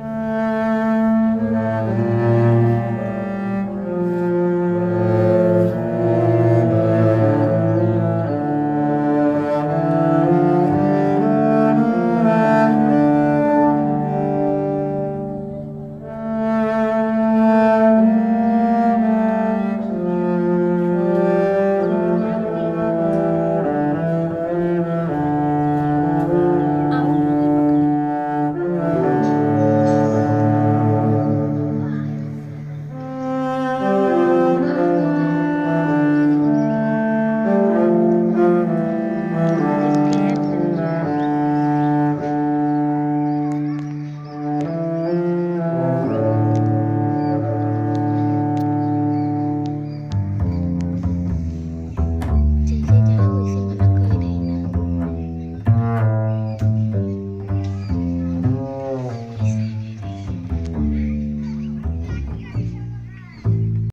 嗯。